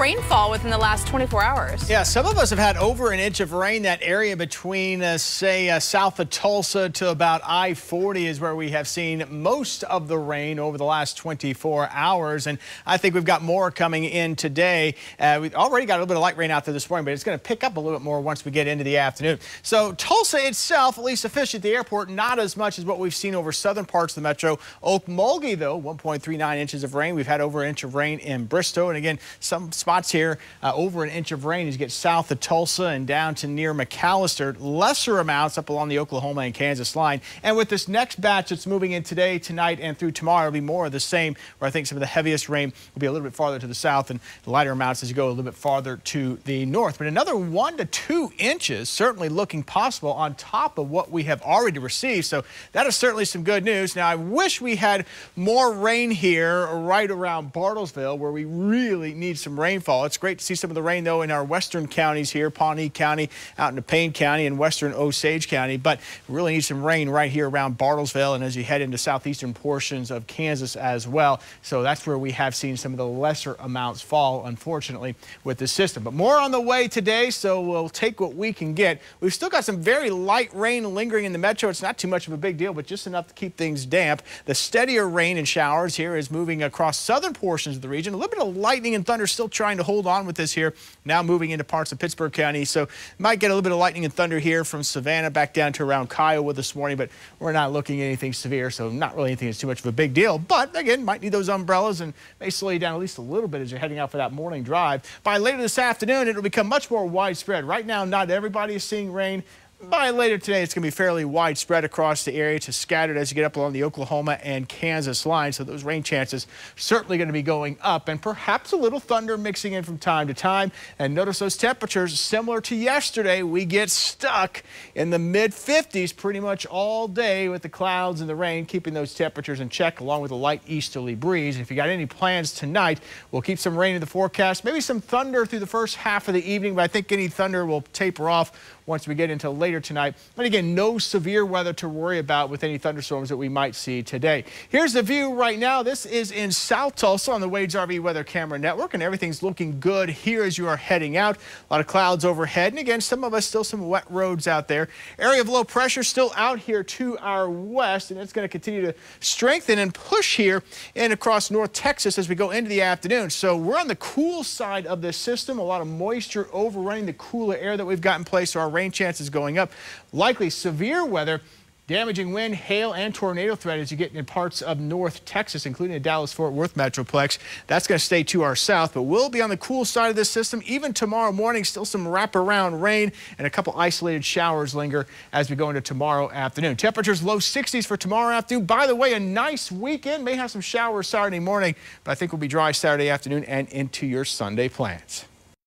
rainfall within the last 24 hours. Yeah, some of us have had over an inch of rain. That area between, uh, say, uh, south of Tulsa to about I-40 is where we have seen most of the rain over the last 24 hours. And I think we've got more coming in today. Uh, we already got a little bit of light rain out there this morning, but it's going to pick up a little bit more once we get into the afternoon. So Tulsa itself, at least officially at the airport, not as much as what we've seen over southern parts of the metro. Okmulgee, though, 1.39 inches of rain. We've had over an inch of rain in Bristow. And again, some spots here uh, over an inch of rain as you get south of Tulsa and down to near McAlester. Lesser amounts up along the Oklahoma and Kansas line. And with this next batch that's moving in today, tonight, and through tomorrow, it'll be more of the same, where I think some of the heaviest rain will be a little bit farther to the south and the lighter amounts as you go a little bit farther to the north. But another one to two inches certainly looking possible on top of what we have already received. So that is certainly some good news. Now, I wish we had more rain here right around Bartlesville, where we really need some rainfall. It's great to see some of the rain, though, in our western counties here, Pawnee County, out into Payne County, and western Osage County. But we really need some rain right here around Bartlesville and as you head into southeastern portions of Kansas as well. So that's where we have seen some of the lesser amounts fall, unfortunately, with the system. But more on the way today, so we'll take what we can get. We've still got some very light rain lingering in the metro. It's not too much of a big deal, but just enough to keep things damp. The steadier rain and showers here is moving across southern portions of the region. A little bit of lightning and thunder still trying to hold on with this here. Now moving into parts of Pittsburg County. So might get a little bit of lightning and thunder here from Savanna back down to around Kiowa this morning, but we're not looking at anything severe, so not really anything that's too much of a big deal. But again, might need those umbrellas and may slow you down at least a little bit as you're heading out for that morning drive. By later this afternoon, it'll become much more widespread. Right now, not everybody is seeing rain. By later today, it's going to be fairly widespread across the area to scattered as you get up along the Oklahoma and Kansas line. So those rain chances certainly going to be going up and perhaps a little thunder mixing in from time to time. And notice those temperatures similar to yesterday. We get stuck in the mid 50s pretty much all day with the clouds and the rain, keeping those temperatures in check along with a light easterly breeze. If you got any plans tonight, we'll keep some rain in the forecast, maybe some thunder through the first half of the evening, but I think any thunder will taper off once we get into later tonight. And again, no severe weather to worry about with any thunderstorms that we might see today. Here's the view right now. This is in South Tulsa on the Wade's RV Weather Camera Network, and everything's looking good here as you are heading out. A lot of clouds overhead, and again, some of us still some wet roads out there. Area of low pressure still out here to our west, and it's going to continue to strengthen and push here and across North Texas as we go into the afternoon. So we're on the cool side of this system. A lot of moisture overrunning the cooler air that we've got in place. So our rain chances going up. Likely severe weather damaging wind, hail, and tornado threat as you get in parts of North Texas, including the Dallas-Fort Worth Metroplex. That's going to stay to our south, but we'll be on the cool side of this system. Even tomorrow morning, still some wraparound rain and a couple isolated showers linger as we go into tomorrow afternoon. Temperatures low 60s for tomorrow afternoon. By the way, a nice weekend. May have some showers Saturday morning, but I think we'll be dry Saturday afternoon and into your Sunday plans.